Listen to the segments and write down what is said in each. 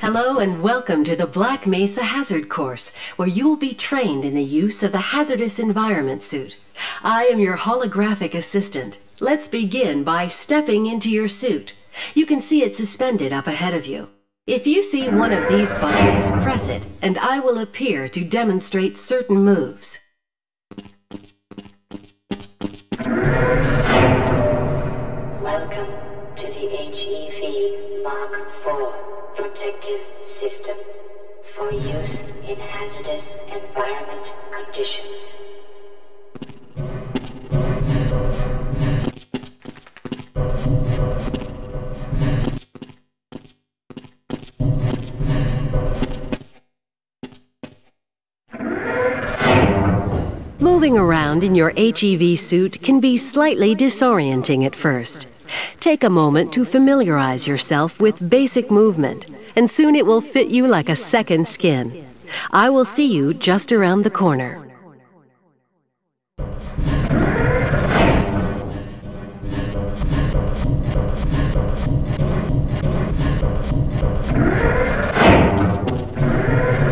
Hello and welcome to the Black Mesa Hazard Course, where you will be trained in the use of the hazardous environment suit. I am your holographic assistant. Let's begin by stepping into your suit. You can see it suspended up ahead of you. If you see one of these buttons, press it, and I will appear to demonstrate certain moves. Welcome to the HEV Mark IV protective system for use in hazardous environment conditions. Moving around in your HEV suit can be slightly disorienting at first. Take a moment to familiarize yourself with basic movement, and soon it will fit you like a second skin. I will see you just around the corner.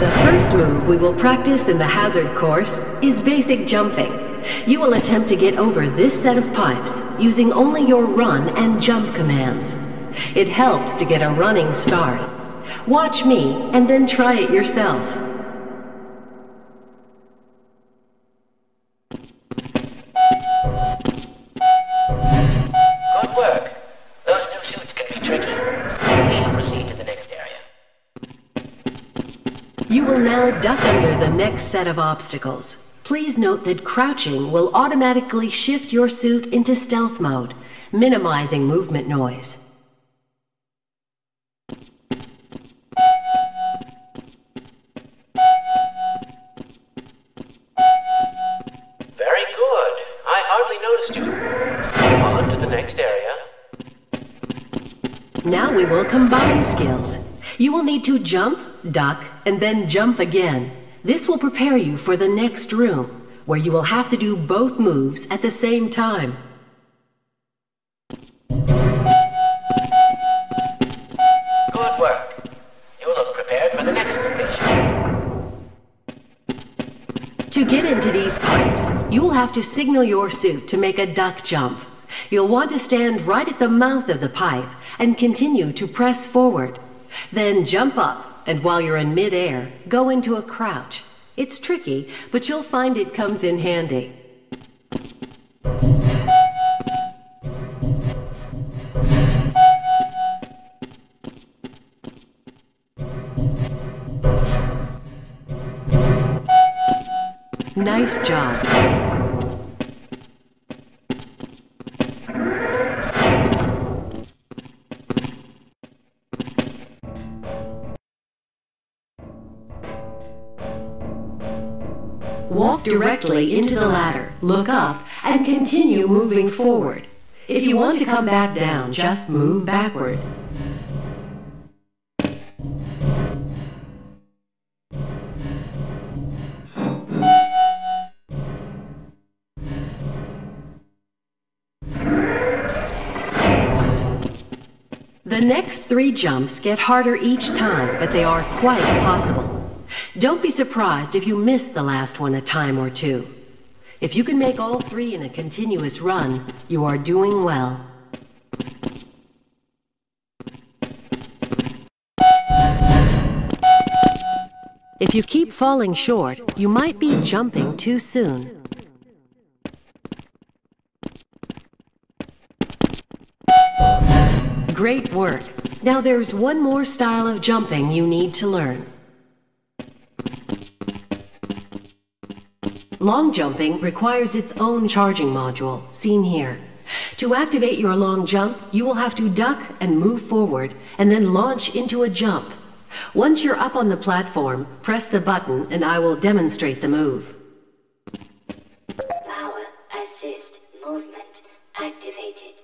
The first move we will practice in the hazard course is basic jumping. You will attempt to get over this set of pipes using only your run and jump commands. It helps to get a running start. Watch me and then try it yourself. Good work. Those new suits can be tricky. Please proceed to the next area. You will now duck under the next set of obstacles. Please note that crouching will automatically shift your suit into stealth mode, minimizing movement noise. Very good. I hardly noticed you. On to the next area. Now we will combine skills. You will need to jump, duck, and then jump again. Will prepare you for the next room, where you will have to do both moves at the same time. Good work. You look prepared for the next station. To get into these pipes, you will have to signal your suit to make a duck jump. You'll want to stand right at the mouth of the pipe and continue to press forward. Then jump up, and while you're in midair, go into a crouch. It's tricky, but you'll find it comes in handy. Walk directly into the ladder, look up, and continue moving forward. If you want to come back down, just move backward. The next three jumps get harder each time, but they are quite possible. Don't be surprised if you miss the last one a time or two. If you can make all three in a continuous run, you are doing well. If you keep falling short, you might be jumping too soon. Great work. Now there's one more style of jumping you need to learn. Long jumping requires its own charging module, seen here. To activate your long jump, you will have to duck and move forward, and then launch into a jump. Once you're up on the platform, press the button and I will demonstrate the move. Power assist movement activated.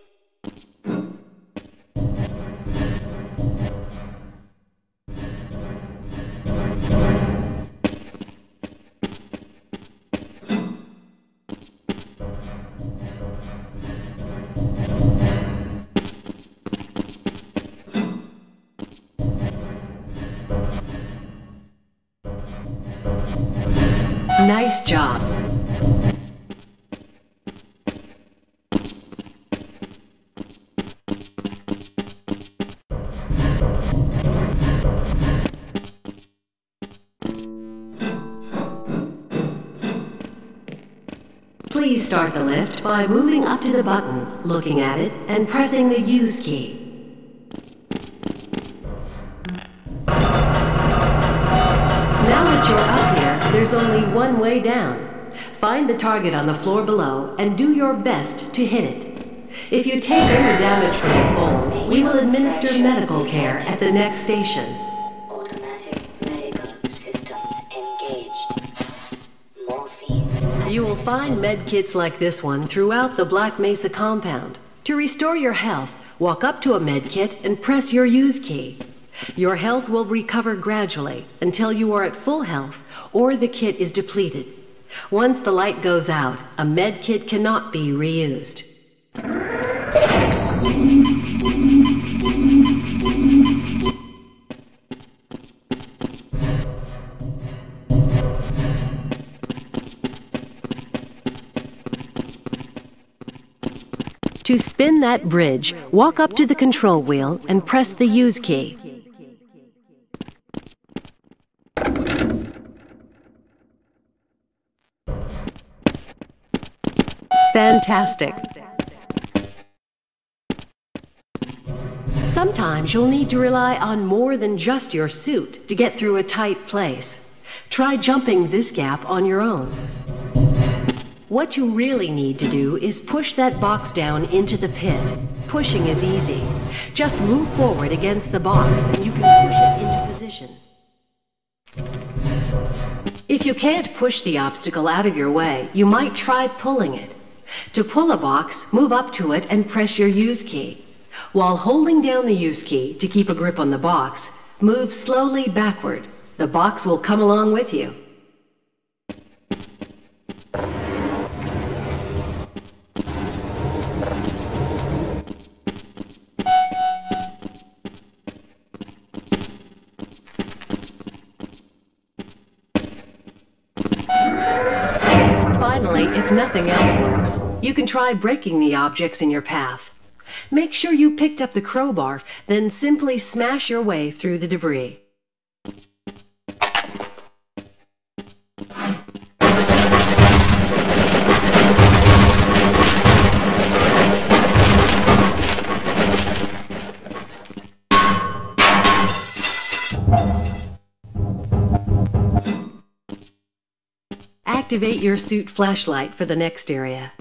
Nice job. Please start the lift by moving up to the button, looking at it, and pressing the use key. Now that you're up there's only one way down. Find the target on the floor below and do your best to hit it. If you take any damage from the fall, we will administer medical care at the next station. Automatic medical systems engaged. Morphine. You will find med kits like this one throughout the Black Mesa compound. To restore your health, walk up to a med kit and press your use key. Your health will recover gradually until you are at full health or the kit is depleted. Once the light goes out, a med kit cannot be reused. To spin that bridge, walk up to the control wheel and press the use key. Fantastic. Sometimes you'll need to rely on more than just your suit to get through a tight place. Try jumping this gap on your own. What you really need to do is push that box down into the pit. Pushing is easy. Just move forward against the box and you can push it into position. If you can't push the obstacle out of your way, you might try pulling it. To pull a box, move up to it and press your use key. While holding down the use key to keep a grip on the box, move slowly backward. The box will come along with you. Can try breaking the objects in your path. Make sure you picked up the crowbar, then simply smash your way through the debris. Activate your suit flashlight for the next area.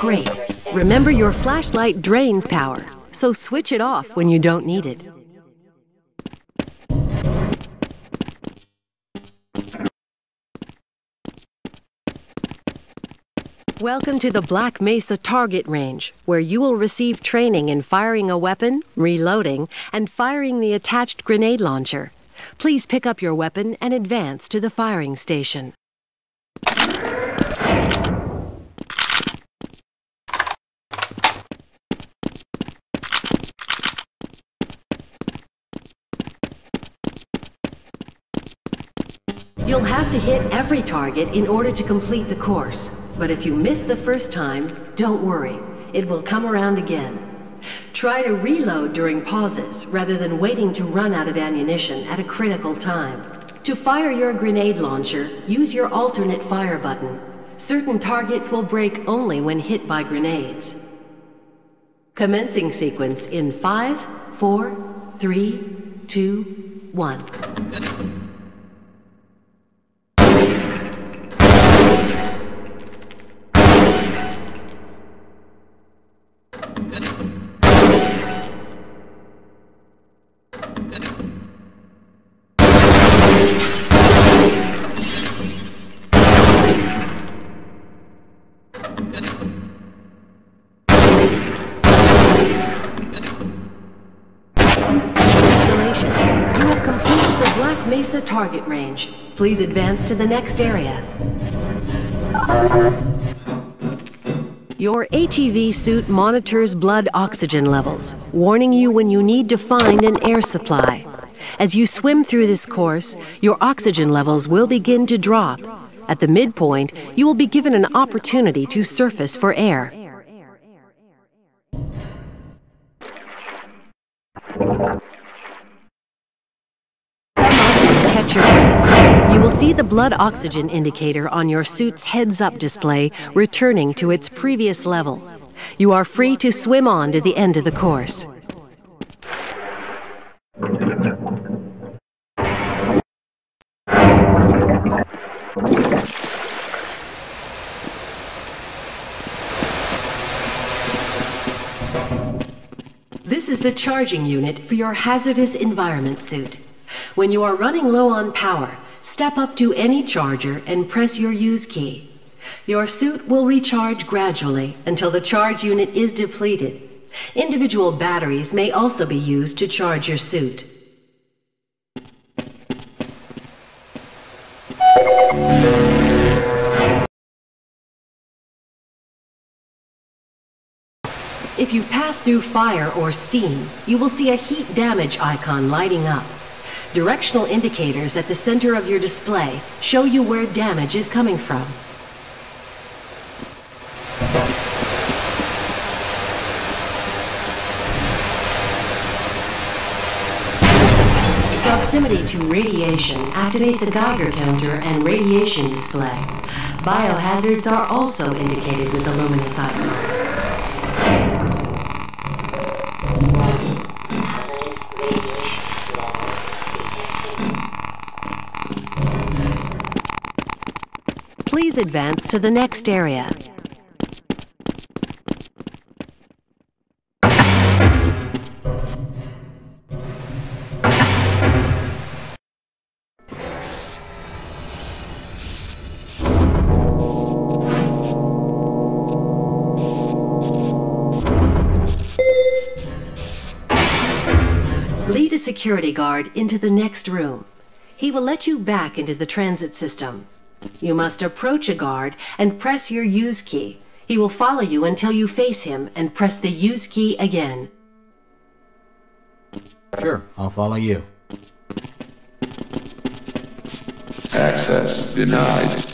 Great. Remember your flashlight drains power, so switch it off when you don't need it. Welcome to the Black Mesa Target Range, where you will receive training in firing a weapon, reloading, and firing the attached grenade launcher. Please pick up your weapon and advance to the firing station. You'll have to hit every target in order to complete the course. But if you miss the first time, don't worry. It will come around again. Try to reload during pauses rather than waiting to run out of ammunition at a critical time. To fire your grenade launcher, use your alternate fire button. Certain targets will break only when hit by grenades. Commencing sequence in 5, 4, 3, 2, 1. Range. Please advance to the next area. Your HEV suit monitors blood oxygen levels, warning you when you need to find an air supply. As you swim through this course, your oxygen levels will begin to drop. At the midpoint, you will be given an opportunity to surface for air. See the blood oxygen indicator on your suit's heads up display returning to its previous level. You are free to swim on to the end of the course. This is the charging unit for your hazardous environment suit. When you are running low on power, step up to any charger and press your use key. Your suit will recharge gradually until the charge unit is depleted. Individual batteries may also be used to charge your suit. If you pass through fire or steam, you will see a heat damage icon lighting up. Directional indicators at the center of your display show you where damage is coming from. Proximity to radiation activates the Geiger counter and radiation display. Biohazards are also indicated with the luminous icon. Hazardous radiation levels detected. Advance to the next area. Lead a security guard into the next room. He will let you back into the transit system. You must approach a guard and press your use key. He will follow you until you face him and press the use key again. Sure, I'll follow you. Access denied.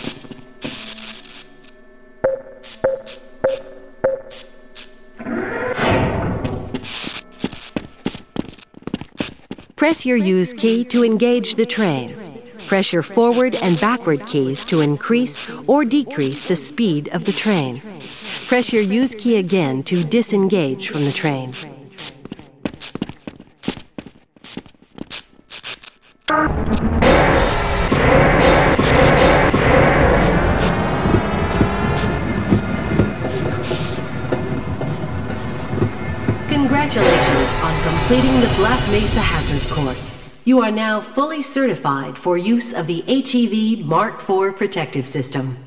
Press your use key to engage the train. Press your forward and backward keys to increase or decrease the speed of the train. Press your use key again to disengage from the train. Congratulations on completing the Black Mesa Hazard course. You are now fully certified for use of the HEV Mark IV protective system.